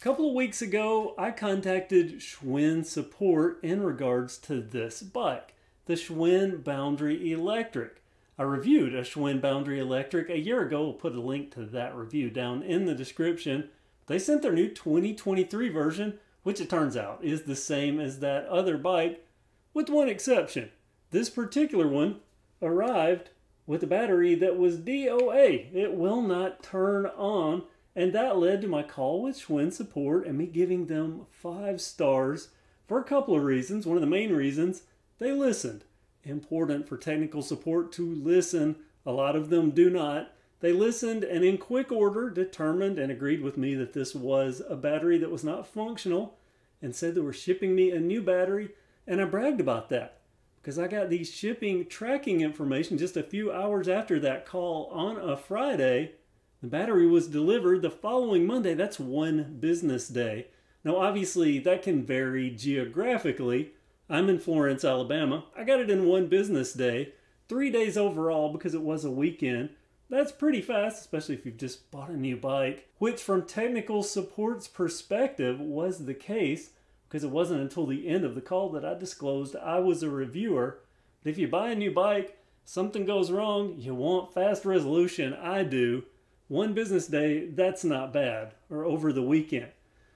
A couple of weeks ago, I contacted Schwinn support in regards to this bike, the Schwinn Boundary Electric. I reviewed a Schwinn Boundary Electric a year ago. We'll put a link to that review down in the description. They sent their new 2023 version, which it turns out is the same as that other bike, with one exception. This particular one arrived with a battery that was DOA. It will not turn on and that led to my call with Schwinn Support and me giving them five stars for a couple of reasons. One of the main reasons, they listened. Important for technical support to listen. A lot of them do not. They listened and in quick order determined and agreed with me that this was a battery that was not functional and said they were shipping me a new battery. And I bragged about that because I got the shipping tracking information just a few hours after that call on a Friday the battery was delivered the following Monday. That's one business day. Now, obviously, that can vary geographically. I'm in Florence, Alabama. I got it in one business day, three days overall because it was a weekend. That's pretty fast, especially if you've just bought a new bike, which, from technical support's perspective, was the case because it wasn't until the end of the call that I disclosed I was a reviewer. But if you buy a new bike, something goes wrong, you want fast resolution. I do one business day, that's not bad, or over the weekend.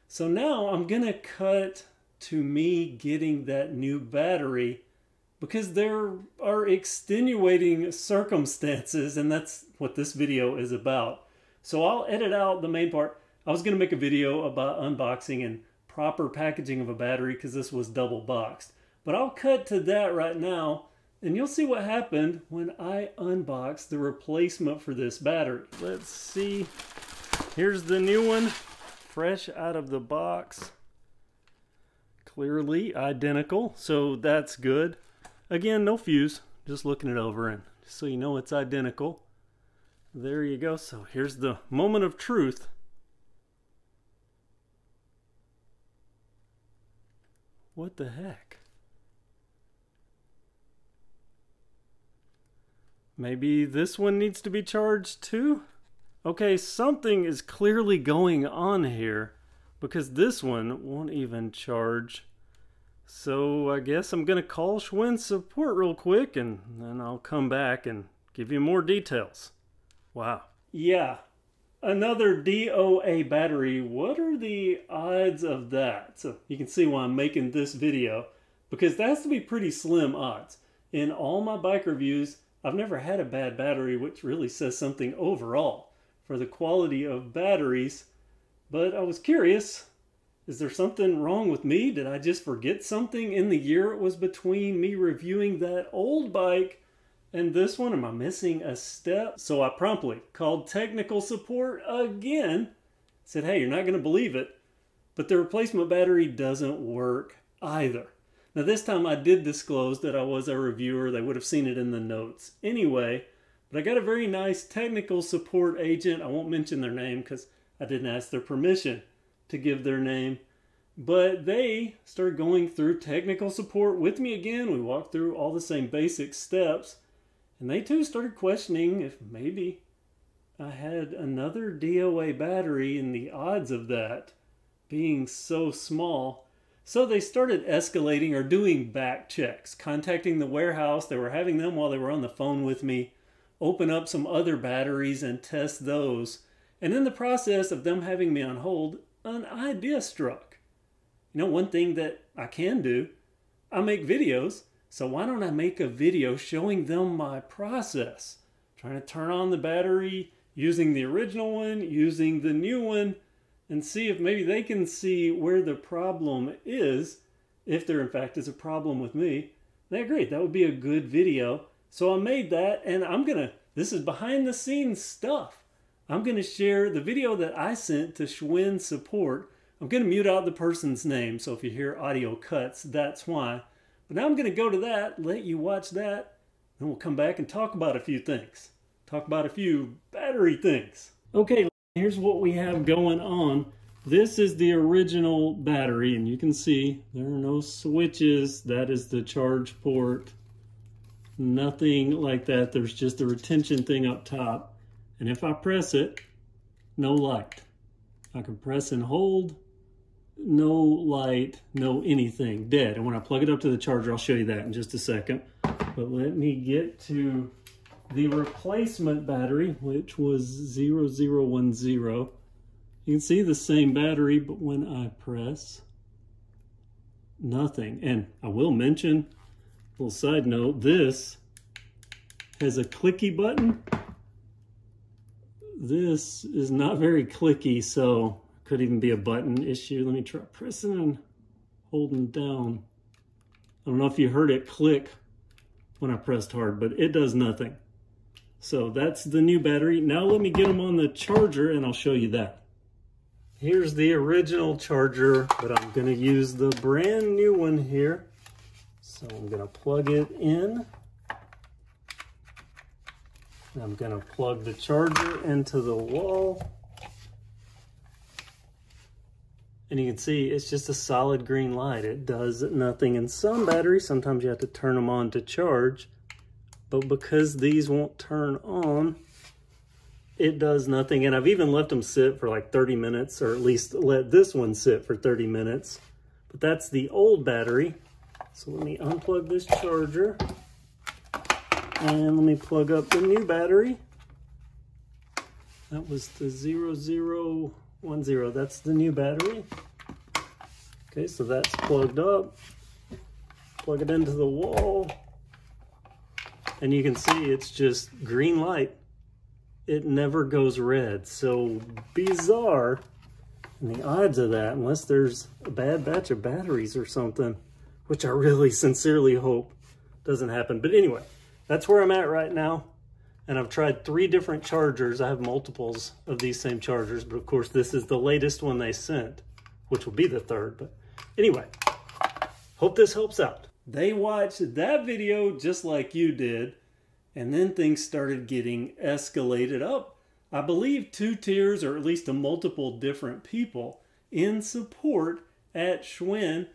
So now I'm going to cut to me getting that new battery because there are extenuating circumstances, and that's what this video is about. So I'll edit out the main part. I was going to make a video about unboxing and proper packaging of a battery because this was double boxed. But I'll cut to that right now and you'll see what happened when I unbox the replacement for this battery. Let's see. Here's the new one, fresh out of the box. Clearly identical, so that's good. Again, no fuse, just looking it over and so you know it's identical. There you go. So here's the moment of truth. What the heck? Maybe this one needs to be charged too? Okay, something is clearly going on here because this one won't even charge. So I guess I'm going to call Schwinn support real quick and then I'll come back and give you more details. Wow. Yeah, another DOA battery. What are the odds of that? So you can see why I'm making this video because that has to be pretty slim odds. In all my bike reviews, I've never had a bad battery, which really says something overall for the quality of batteries. But I was curious, is there something wrong with me? Did I just forget something in the year it was between me reviewing that old bike and this one? Am I missing a step? So I promptly called technical support again. Said, hey, you're not going to believe it, but the replacement battery doesn't work either. Now, this time I did disclose that I was a reviewer. They would have seen it in the notes anyway. But I got a very nice technical support agent. I won't mention their name because I didn't ask their permission to give their name. But they started going through technical support with me again. We walked through all the same basic steps. And they too started questioning if maybe I had another DOA battery and the odds of that being so small so they started escalating or doing back checks, contacting the warehouse. They were having them while they were on the phone with me open up some other batteries and test those. And in the process of them having me on hold, an idea struck. You know, one thing that I can do, I make videos. So why don't I make a video showing them my process? Trying to turn on the battery, using the original one, using the new one, and see if maybe they can see where the problem is, if there in fact is a problem with me. They agreed that would be a good video. So I made that and I'm gonna, this is behind the scenes stuff. I'm gonna share the video that I sent to Schwinn support. I'm gonna mute out the person's name, so if you hear audio cuts, that's why. But now I'm gonna go to that, let you watch that, then we'll come back and talk about a few things. Talk about a few battery things. Okay, Here's what we have going on. This is the original battery, and you can see there are no switches. That is the charge port. Nothing like that. There's just a retention thing up top. And if I press it, no light. I can press and hold, no light, no anything, dead. And when I plug it up to the charger, I'll show you that in just a second. But let me get to the replacement battery, which was 0010. You can see the same battery, but when I press, nothing. And I will mention, little side note, this has a clicky button. This is not very clicky, so could even be a button issue. Let me try pressing and holding down. I don't know if you heard it click when I pressed hard, but it does nothing. So that's the new battery. Now let me get them on the charger and I'll show you that. Here's the original charger, but I'm gonna use the brand new one here. So I'm gonna plug it in. I'm gonna plug the charger into the wall. And you can see it's just a solid green light. It does nothing. In some batteries, sometimes you have to turn them on to charge. But because these won't turn on, it does nothing. And I've even left them sit for like 30 minutes, or at least let this one sit for 30 minutes. But that's the old battery. So let me unplug this charger. And let me plug up the new battery. That was the 0010. That's the new battery. Okay, so that's plugged up. Plug it into the wall. And you can see it's just green light. It never goes red. So bizarre. And the odds of that, unless there's a bad batch of batteries or something, which I really sincerely hope doesn't happen. But anyway, that's where I'm at right now. And I've tried three different chargers. I have multiples of these same chargers, but of course this is the latest one they sent, which will be the third. But anyway, hope this helps out. They watched that video just like you did, and then things started getting escalated up. I believe two tiers, or at least a multiple different people in support at Schwinn.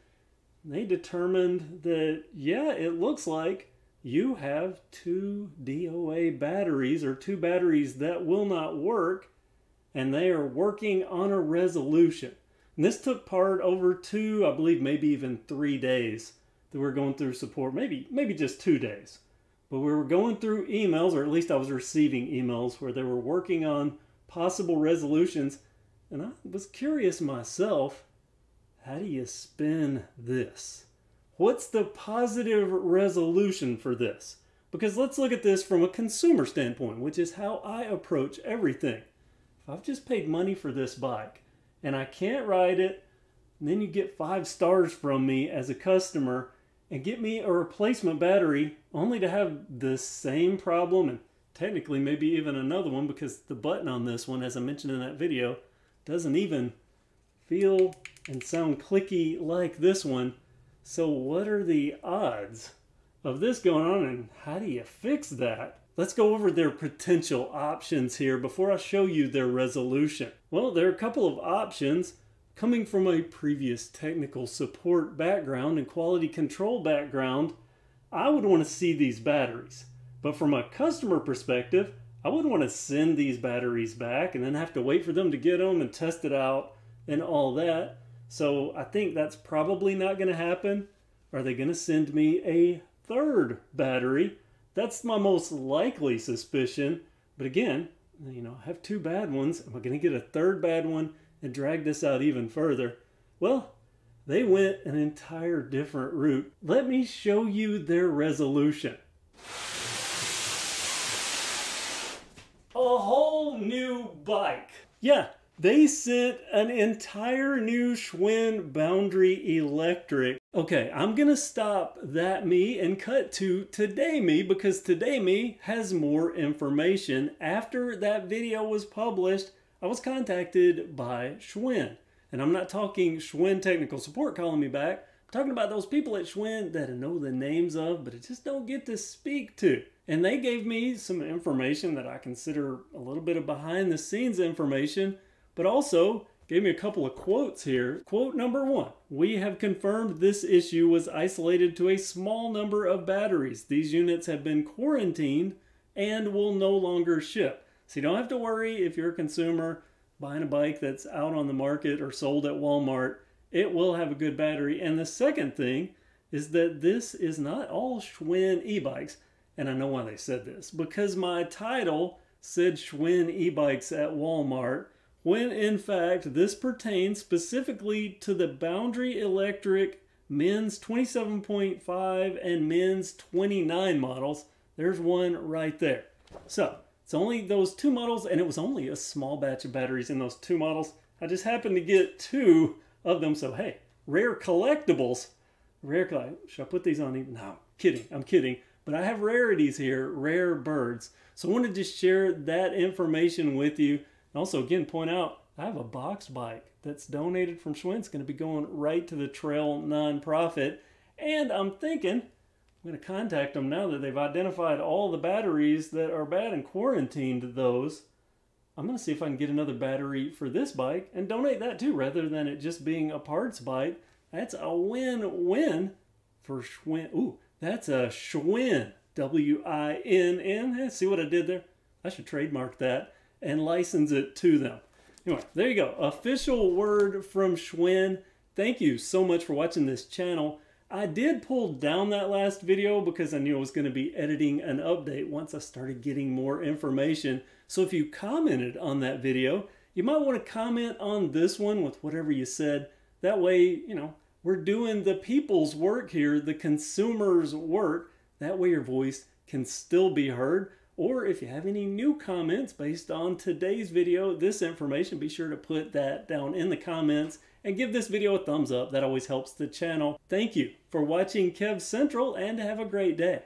They determined that, yeah, it looks like you have two DOA batteries or two batteries that will not work, and they are working on a resolution. And this took part over two, I believe maybe even three days that we're going through support, maybe maybe just two days. But we were going through emails, or at least I was receiving emails where they were working on possible resolutions, and I was curious myself, how do you spin this? What's the positive resolution for this? Because let's look at this from a consumer standpoint, which is how I approach everything. If I've just paid money for this bike and I can't ride it, then you get five stars from me as a customer and get me a replacement battery only to have the same problem and technically maybe even another one because the button on this one, as I mentioned in that video, doesn't even feel and sound clicky like this one. So what are the odds of this going on and how do you fix that? Let's go over their potential options here before I show you their resolution. Well, there are a couple of options. Coming from a previous technical support background and quality control background, I would want to see these batteries. But from a customer perspective, I wouldn't want to send these batteries back and then have to wait for them to get them and test it out and all that. So I think that's probably not going to happen. Are they going to send me a third battery? That's my most likely suspicion. But again, you know, I have two bad ones. Am I going to get a third bad one and drag this out even further? Well, they went an entire different route. Let me show you their resolution. A whole new bike. Yeah, they sent an entire new Schwinn Boundary Electric. Okay, I'm gonna stop that me and cut to today me because today me has more information. After that video was published, I was contacted by Schwinn. And I'm not talking Schwinn technical support calling me back. I'm talking about those people at Schwinn that I know the names of, but I just don't get to speak to. And they gave me some information that I consider a little bit of behind the scenes information, but also gave me a couple of quotes here. Quote number one We have confirmed this issue was isolated to a small number of batteries. These units have been quarantined and will no longer ship. So you don't have to worry if you're a consumer buying a bike that's out on the market or sold at Walmart it will have a good battery. And the second thing is that this is not all Schwinn e-bikes. And I know why they said this, because my title said Schwinn e-bikes at Walmart, when in fact this pertains specifically to the Boundary Electric men's 27.5 and men's 29 models. There's one right there. So it's only those two models, and it was only a small batch of batteries in those two models. I just happened to get two of them, so hey, rare collectibles. Rare, should I put these on even? No, kidding, I'm kidding. But I have rarities here, rare birds. So I want to share that information with you. And also, again, point out I have a box bike that's donated from Schwinn. It's going to be going right to the Trail nonprofit. And I'm thinking I'm going to contact them now that they've identified all the batteries that are bad and quarantined those. I'm going to see if I can get another battery for this bike and donate that too, rather than it just being a parts bike. That's a win-win for Schwinn. Ooh, that's a Schwinn. W-I-N-N. See what I did there? I should trademark that and license it to them. Anyway, there you go. Official word from Schwinn. Thank you so much for watching this channel. I did pull down that last video because I knew I was going to be editing an update once I started getting more information. So if you commented on that video, you might want to comment on this one with whatever you said. That way, you know, we're doing the people's work here, the consumer's work. That way your voice can still be heard. Or if you have any new comments based on today's video, this information, be sure to put that down in the comments and give this video a thumbs up. That always helps the channel. Thank you for watching Kev Central and have a great day.